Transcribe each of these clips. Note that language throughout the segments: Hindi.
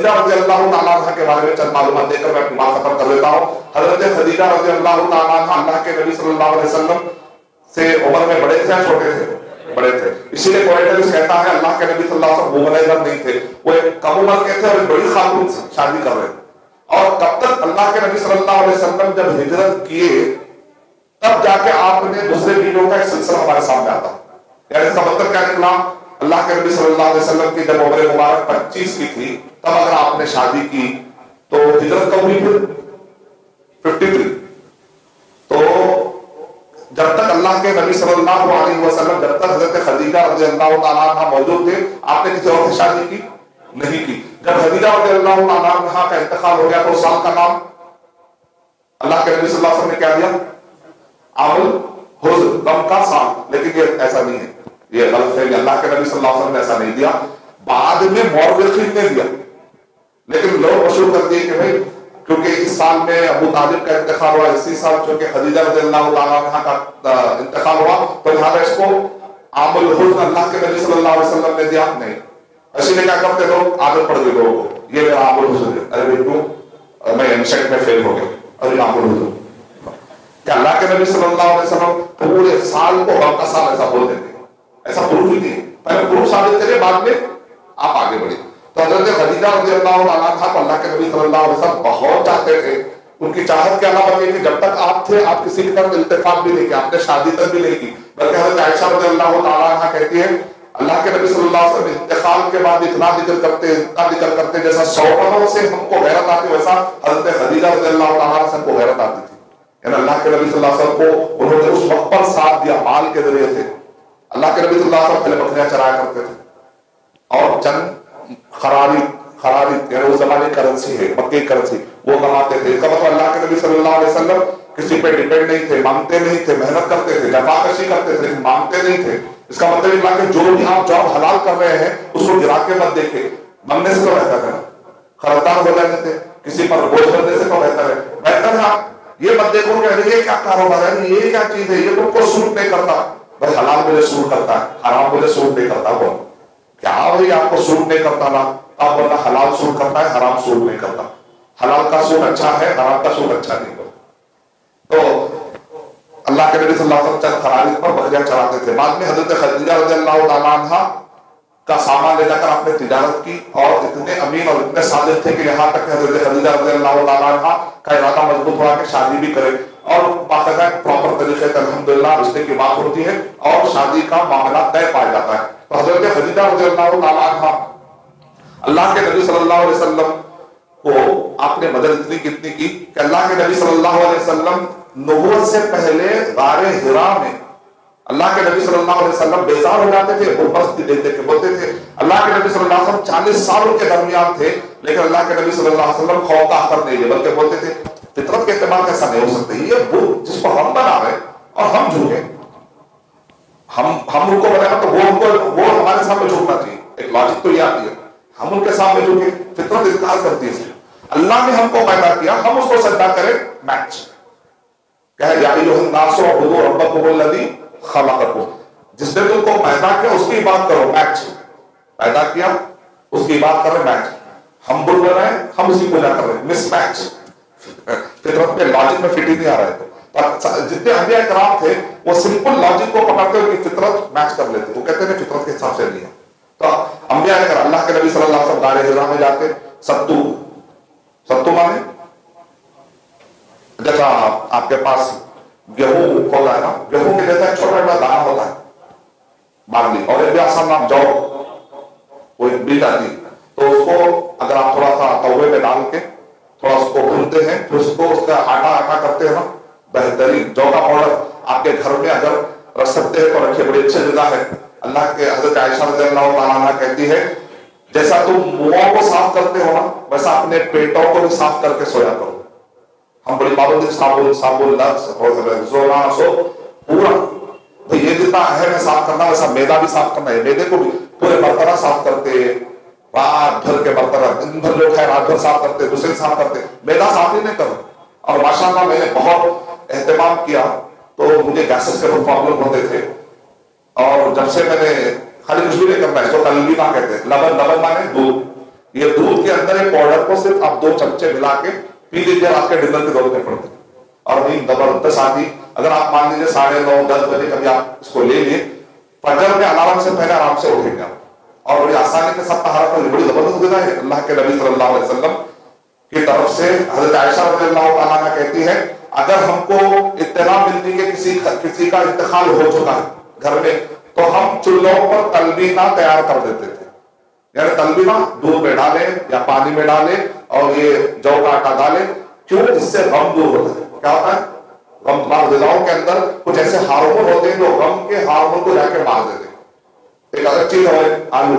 खदीजा रज़ी अल्लाह तआला के बारे में चंद मालूमात देकर मैं अपनी बात कर लेता हूँ। हज़रत खदीजा रज़ी अल्लाह तआला अल्लाह के नबी सल्लल्लाहु अलैहि वसल्लम से उम्र में बड़े थे छोटे थे? बड़े थे। इसीलिए कोरेटलिस कहता है, अल्लाह के नबी सल्लल्लाहु अलैहि वसल्लम मुमनजर नहीं थे। वो एक कम उम्र के थे और बड़ी खातून शादी कर रहे थे। और तब तक अल्लाह के नबी सल्लल्लाहु अलैहि वसल्लम जब हिजरत किए, तब जाके आपने दूसरे बीवियों का एक सिलसिला हमारे सामने आता। यानी इसका मतलब क्या निकला? अल्लाह के नबी सल्लल्लाहु अलैहि वसल्लम की जब उम्र मुबारक 25 की थी, तब अगर आपने शादी की तो हिजरत कब हुई फिर? 53 तो जब तक अल्लाह के नबी सल्लल्लाहु अलैहि वसल्लम, जब तक हज़रत खदीजा रज़ी अल्लाह तआला मौजूद थे, आपने किसी और से शादी की? नहीं की। जब खदीजा रज़ी अल्लाह तआला का इंतकाल हो गया तो साल का नाम? अल्लाह के नबी सल्लल्लाहु अलैहि वसल्लम ने क्या दिया, आमुल हुज्न गम का साल। लेकिन ये ऐसा नहीं है। ये गलत है अल्लाह के नबी सल्लल्लाहु अलैहि वसल्लम ने ऐसा नहीं दिया। बाद में मौरखीन ने दिया। लेकिन लोग मशहूर कर दिए कि भाई, क्योंकि इस साल में अबू तालिब का इंतकाल हुआ, इसी साल चूँकि खदीजा रज़ी अल्लाह तआला का इंतकाल हुआ तो लिहाजा इसको आमुल हुज्न अल्लाह के नबी सल्लल्लाहु अलैहि वसल्लम ने दिया? नहीं। इसीलिए क्या करते लोग? आदत पड़ गई लोगों को। ये मेरा आमुल हुज्न है। अरे बिल्कुल मैं एमसेट में फेल हो गया। अरे आमुल हुज्न कि अल्लाह के नबी सल्लल्लाहु अलैहि वसल्लम पूरे साल को का साल ऐसा बोल देते ऐसा प्रूफ ही नहीं। पहले प्रूफ साबित करिए, बाद में आप आगे बढ़े तो हज़रत खदीजा रज़ी अल्लाह तआला को अल्लाह के नबी सल्लल्लाहु अलैहि वसल्लम बहुत चाहते थे। उनकी चाहत के अलावा ये कि? जब तक आप थे आप किसी की तरफ़ इल्तिफात भी नहीं किया आपने शादी तक भी नहीं की। बल्कि हज़रत आयशा रज़ी अल्लाह तआला कहती है, अल्लाह के नबी सल्लल्लाहु अलैहि वसल्लम इंतकाल के बाद इतना ज़िक्र करते, इतना ज़िक्र करते, जैसा सौपनों से हमको गैरत आती, वैसा हज़रत खदीजा रज़ी अल्लाह तआला से हमको गैरत आती थी। यानी अल्लाह के नबी सल्लल्लाहु अलैहि वसल्लम को उन्होंने उस वक्त पर साथ दिया, माल के ज़रिए से। अल्लाह के नबी सल्लल्लाहु अलैहि वसल्लम बकरियाँ चराया करते थे। और चंद खरारी खरारी यानी उस जमाने करेंसी है, मक्की करेंसी वो कमाते थे। इसका मतलब अल्लाह के नबी सल्लल्लाहु अलैहि वसल्लम किसी पे डिपेंड नहीं थे, मांगते नहीं थे, मेहनत करते थे, जफाकशी करते थे मांगते नहीं थे। इसका मतलब इतना कि जो भी आप जॉब हलाल कर रहे हैं, उसको गिरा के मत देखे। मांगने से तो बेहतर है खरदार हो जाने से किसी पर बोझ बनने से तो बेहतर है। बेहतर है ये मत देखो ये क्या कारोबार है? ये क्या चीज़ है? ये तुमको सूट नहीं करता। भाई हलाल मुझे सूट करता है, हराम मुझे सूट नहीं करता बोल क्या भाई आपको सूट नहीं करता ना? आप बोलना हलाल सूट करता है, हराम सूट नहीं करता। हलाल का सूट अच्छा है, हराम का सूट अच्छा नहीं बोल तो अल्लाह के नबी सल्लल्लाहु अलैहि वसल्लम खरारिज पर, बकरियाँ चढ़ाते थे। बाद में हज़रत खदीजा तआला अन्हा का सामान ले जाकर आपने तिजारत की और इतने अमीर और इतने सादिक थे कि यहाँ तक हज़रत खदीजा तआला अन्हा का इरादा मज़बूत हुआ कि शादी भी करे। और बाकायदा प्रॉपर तरीके से अल्हम्दुलिल्लाह रिश्ते की बात होती है और शादी का मामला तय पाया जाता है। तो हज़रत खदीजा अन्हा, अल्लाह के नबी सल्लल्लाहु अलैहि वसल्लम को आपने मदद इतनी कितनी की कि अल्लाह के नबी सल्लल्लाहु अलैहि वसल्लम नबूवत से पहले गारे हिरा में अल्लाह के नबी सल्लल्लाहु अलैहि वसल्लम बेजार हो जाते थे बस्ती देते थे, बोलते थे। अल्लाह के नबी सल्लल्लाहु अलैहि वसल्लम 40 सालों के दरमियान थे, लेकिन अल्लाह के नबी सल्लल्लाहु अलैहि वसल्लम खौफ का असर नहीं, बल्कि बोलते थे के इस्तेमाल कैसा नहीं हो सकता ये वो जिसको हम बना रहे और हम झूठे हम हम उनको बनाए तो वो उनको, वो हमारे सामने झूठना चाहिए। एक लॉजिक तो ये आती है। हम उनके सामने झूठे फितरत इनकार करती है अल्लाह ने हमको पैदा किया, हम उसको सजदा करें मैच कहे, या नासो खुदो रब्बकुमुल्लज़ी खलककुम। जिसने तुमको पैदा किया, उसकी बात करो मैच पैदा किया, उसकी बात कर मैच हम बुल रहे हैं, हम उसी पूजा कर रहे हैं मिस मैच फितरत में लॉजिक में फिट ही नहीं आ रहे थे पर जितने अंबिया कराम थे, वो सिंपल लॉजिक को पकड़ते हुए फितरत मैच कर लेते। वो कहते हैं फितरत के हिसाब से नहीं है। तो अंबिया कर अल्लाह के नबी सल्लल्लाहु अलैहि वसल्लम गारे हिरा में जाके सत्तू सत्तू माने? जैसा आपके पास गेहूँ होता है ना, गेहूँ के जैसा छोटा छोटा दाना होता है, बार्ली, और एक भी आसान नाम, जौ, वो एक बीज आती तो उसको अगर आप थोड़ा सा तवे में डाल के, थोड़ा उसको भूनते हैं, फिर उसको उसका आटा आटा करते हैं बेहतरीन जौ का पाउडर आपके घर में अगर रख सकते हैं तो रखिए, बड़ी अच्छी जगह है। अल्लाह के हज़रत आयशा कहती है, जैसा तुम मुंहों को साफ़ करते हो ना, वैसा अपने पेटों को भी साफ़ करके सोया करो। हम बड़ी पाबंदी साबुन साबुन लक्स सो, पूरा। तो ये जितना है साफ़ करना, वैसा मैदा भी साफ़ करना है। मैदे को भी पूरे बर्तन साफ़ करते रात भर के बर्तन दिन भर लोग है, रात भर साफ़ करते दूसरे साफ़ करते। मैदा साफ़ ही नहीं करो। और माशाल्लाह मैंने बहुत एहतमाम किया तो मुझे गैसेस के प्रॉब्लम होते थे। और जब से मैंने खाली कुछ भी नहीं करना है कलबी माँ कहते लबन लबन माने दूध। ये दूध के अंदर एक पाउडर को सिर्फ़ आप दो चमचे मिला के पी लीजिए आपके डिनर की ज़रूरत नहीं पड़ती। और नहीं, ज़बरदस्त आती अगर आप मान लीजिए साढ़े नौ, दस बजे कभी आप इसको ले लिए, फजर में अलार्म से पहले आराम से उठेंगे आप। और बड़ी आसानी के साथ तहारत बड़ी ज़बरदस्त गुजरा है। अल्लाह के नबी सल्लल्लाहु अलैहि वसल्लम की तरफ़ से हज़रत आयशा रजील्लाहु कहती है, अगर हमको इत्तला मिलती है किसी किसी का इंतकाल हो चुका है घर में तो हम चूल्हों पर तलबीना तैयार कर देते थे। यानी तलबीना दूध में डाले या पानी में डाले और ये जौ का आटा डाले, क्यों? इससे गम दूर होता है। क्या होता है? गम गजाओं के अंदर कुछ ऐसे हार्मोन होते हैं जो गम के हार्मोन को जाके मार देते हैं। एक अलग चीज़ है, आलू।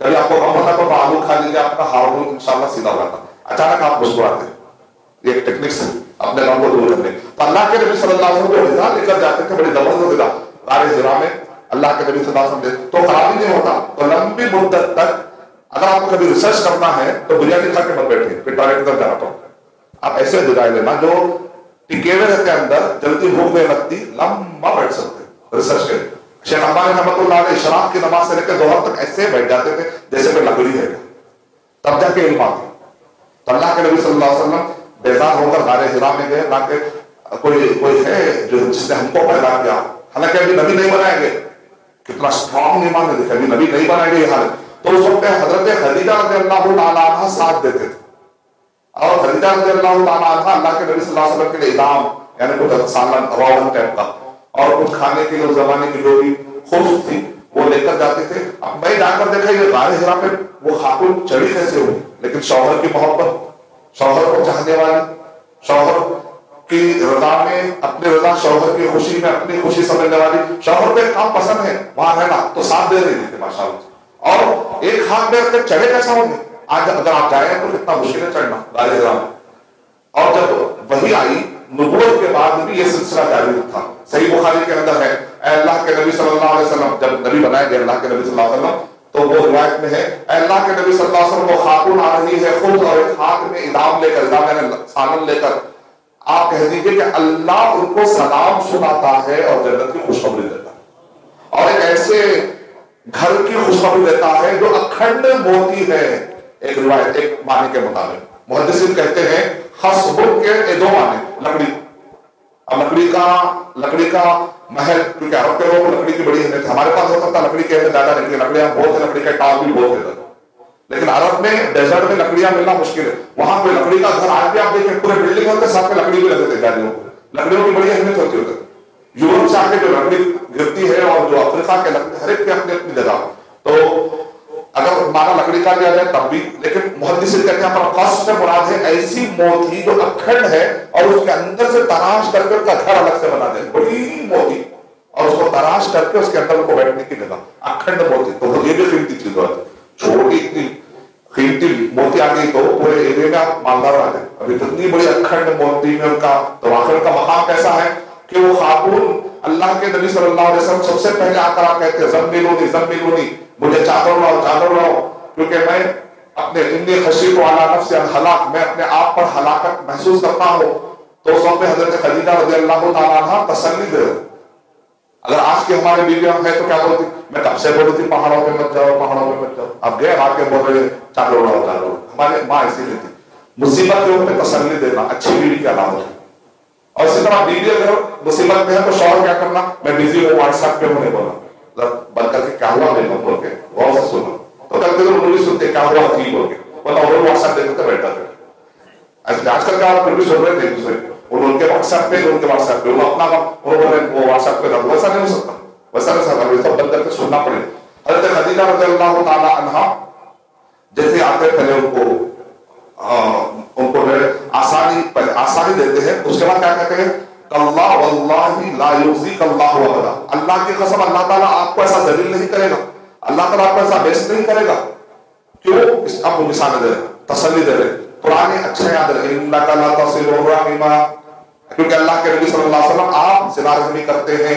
कभी आपको गम होता तो आलू खा लीजिए, आपका हार्मोन इंशाल्लाह सीधा हो जाता अचानक आप मुस्कुराते एक टेक्निक्स अपने गम को दूर करने तो अल्लाह के नबी सल्लल्लाहु अलैहि वसल्लम जो लेकर जाते थे, बड़ी ज़बरदस्त गजा गारे जिरा में अल्लाह के नबी सल्लल्लाहु अलैहि वसल्लम तो खराबी नहीं होता तो लंबी मुद्दत तक अगर आपको कभी रिसर्च करना है तो बिरयानी खा के मत बैठे फिर टॉयलेट तक जाना पड़ता आप ऐसे दिखाई लेना, जो टिके हुए रहते अंदर, जल्दी भूख नहीं लगती, लंबा बैठ सकते रिसर्च के शेख अम्बानी रहमतुल्लाह शराब की नमाज़ से लेकर दोहर तक ऐसे बैठ जाते थे जैसे कोई लकड़ी है। तब जाके इल्म आती। तो अल्लाह के नबी सल्लल्लाहु अलैहि वसल्लम बेजार होकर गारे हिरा में गए ना के कोई कोई है जो जिसने हमको पैदा किया। हालाँकि अभी नबी नहीं बनाएँगे। कितना स्ट्रॉन्ग ईमान है अभी नबी नहीं बनाएँगे ये हालत तो उस वक्त हज़रत खदीजा रज़ी अल्लाह साथ देते थे। और खदीजा रज़ी अल्लाह अल्लाह के नबी सल्लल्लाहु अलैहि वसल्लम के लिए इनाम, यानी कुछ सालन रोगन टाइप का। और कुछ खाने के लिए, जमाने की भी खुश थी, वो लेकर जाते थे। अब मैं जाकर देखा, ये गारे हिरा पे वो खातून चढ़ी कैसे हुई? लेकिन शौहर की मोहब्बत, शौहर को चाहने वाली, शौहर की रजा में, अपने रजा शौहर की खुशी में, अपनी खुशी समझने वाली, शौहर को काम पसंद है, वहाँ रहना तो साथ दे रही थी, माशाल्लाह। और एक हाथ में अपने चढ़े कैसा होंगे आज अगर आप जाए तो कितना मुश्किल है चढ़ना गाली ग्राम और जब वही आई नबूत के बाद भी ये सिलसिला जारी था। सही बुखारी के अंदर है अल्लाह के नबी सल्लल्लाहु अलैहि वसल्लम, जब नबी बनाए गए अल्लाह के नबी सल्लल्लाहु अलैहि वसल्लम तो वो रिवायत में है अल्लाह के नबी सल्लल्लाहु अलैहि वसल्लम को खातून आ रही है खुद और एक हाथ में इनाम लेकर, इनाम यानी सालन लेकर। आप कह दीजिए कि अल्लाह उनको सलाम सुनाता है और जन्नत की खुशखबरी देता है। और एक ऐसे घर की खुशखबरी देता है जो अखंड मोती है, एक रिवायत, एक माने के मुताबिक। मुहदसिन कहते हैं हसबुल के दो माने, लकड़ी। अब लकड़ी का लकड़ी का महल, क्योंकि अरब के लोग लकड़ी की बड़ी अहमियत हमारे पास होता था लकड़ी की ज़्यादा नहीं, लकड़ियाँ बहुत है, लकड़ी का टाप भी बहुत है। लेकिन अरब में डेजर्ट में लकड़ियाँ मिलना मुश्किल है। वहाँ कोई लकड़ी का घर आज भी आप देखें, पूरे बिल्डिंग होते, साथ में लकड़ी भी लगते थे, गाड़ियों लकड़ियों की बड़ी अहमियत होती होती यूरोप से आके जो लकड़ी गिरती है और जो अफ्रीका के लकड़ी हर एक अपनी अपनी जगह। का लिया जाए तब भी, लेकिन मुहदसिन कहते हैं फ़र्स्ट में मुराद है, ऐसी मोती जो अखंड है और उसके अंदर से तराश करके उसका घर अलग से बना दे बड़ी मोती। और उसको तराश करके उसके अंदर उनको बैठने की जगह, अखंड मोती। तो ये भी कीमती चीज़ होती छोटी इतनी कीमती मोती आ गई तो पूरे एरिया आप मालदार आ गए। अभी इतनी बड़ी अखंड मोती में उनका तो आखिर का मकाम कैसा है कि वो खातून अल्लाह के नबी सल्लल्लाहु अलैहि वसल्लम सबसे पहले आकर आप कहते हैं जम्मिलूनी जम्मिलूनी मुझे चादर लाओ चादर लाओ। क्योंकि मैं अपने इन्नी खशी को अला नफ्स हलाक, मैं अपने आप पर हलाकत महसूस करता हूँ। तो उस वक्त हज़रत खदीजा रज़ी अल्लाह तआला तसल्ली दे अगर आज के हमारे बीवियाँ हैं तो क्या बोलती? मैं कब से बोल थी, पहाड़ों पे मत जाओ, पहाड़ों पे मत जाओ। अब गए आके बोल रहे, चादर उड़ाओ, चादर हमारे माँ ऐसी रहती मुसीबत के ऊपर तसल्ली देना, अच्छी बीवी की है। और इसी तरह बीवी अगर मुसीबत में है तो शौहर क्या करना? मैं बिज़ी हूँ व्हाट्सएप पे होने बोला। मतलब बंद करके क्या हुआ मेरे बोल के गौर से सुनो तो कल तो सुनते क्या हुआ ठीक बोल के वरना और व्हाट्सएप देखते बैठा थे। आजकल का भी सुन रहे थे दूसरे उनके व्हाट्सएप पे, उनके व्हाट्सएप पे, वो अपना उन्होंने वो व्हाट्सएप पे कर वैसा नहीं हो सकता। वैसा नहीं सकता। सब बंद करके सुनना पड़े। हज़रत खदीजा रज़ी अल्लाह ताला अन्हा, जैसे आते पहले उनको उनको आसानी आसानी देते हैं। उसके बाद क्या कहते हैं? अल्लाह की कसम, अल्लाह ताला आपको ऐसा जलील नहीं करेगा। अल्लाह ताला आपको ऐसा बेस नहीं करेगा। क्यों? इस आपको मिसाल दे, तसल्ली दे पुराने अच्छे याद रहे क्योंकि अल्लाह के नबी सल्लल्लाहु अलैहि वसल्लम आप जिनारजमी करते हैं।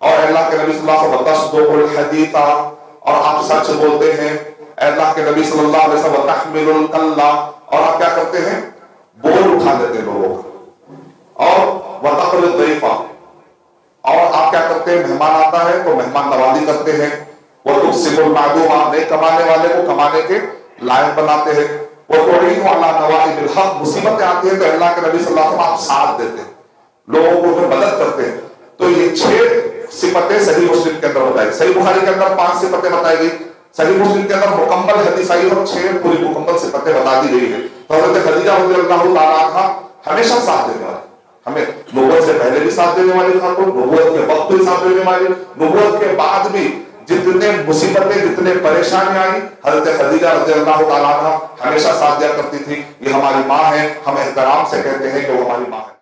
और अल्लाह के नबी सल्लल्लाहु अलैहि वसल्लम हदीता और आप सच बोलते हैं। अल्लाह के नबी सल्लल्लाहु अलैहि वसल्लम, तहमिलुल कल्ला। और आप क्या करते हैं? बोल उठा देते हैं लोगों का। और वतफर दैफा और आप क्या करते हैं? मेहमान आता है तो मेहमान नवाजी करते हैं। वो तुम सिमुल मालूम नहीं कमाने वाले को कमाने के लायक बनाते हैं। वो तोड़ी वाला नवाई बिलहक मुसीबतें आती है तो अल्लाह के नबी सल्लल्लाहु अलैहि वसल्लम आप साथ देते हैं। लोगों को फिर मदद करते हैं। तो ये छह सिफतें सही मुस्लिम के अंदर बताई सही बुखारी के अंदर पाँच सिफतें बताई गई। सही मुस्लिम के अंदर मुकम्मल हदीस आई और छह पूरी मुकम्मल सिफतें बता दी गई है। तो हज़रत खदीजा रज़ी अल्लाह तआला हमेशा साथ देने वाले। हमें नबूवत से पहले भी साथ देने वाली खातून नबूवत के वक्त भी साथ देने वाली। नबूवत के बाद भी जितने मुसीबतें जितने परेशानियाँ आई, हज़रत खदीजा रज़ी अल्लाह हमेशा साथ दिया करती थी, ये हमारी माँ है, हम एहतराम से कहते हैं कि वो हमारी माँ है।